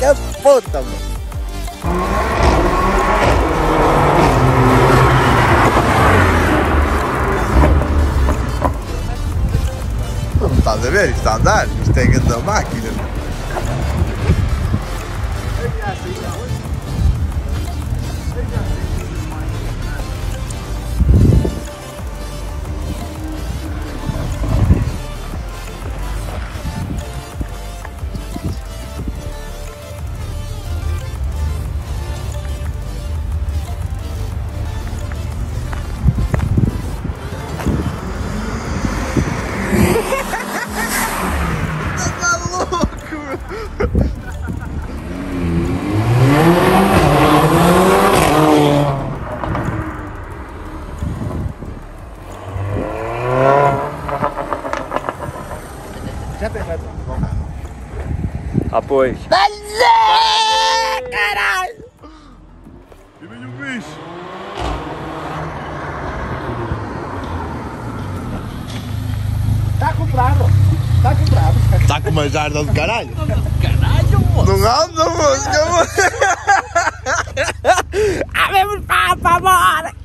que é foda, mano. Tá a ver? Isto a andar, a é grande máquina. Né? Ah, pois. Caralho! E vem o bicho! Está comprado. Está comprado. Está com uma jarda do caralho? Caralho, moço. Não anda, moço! Ah, vamos para, para, bora.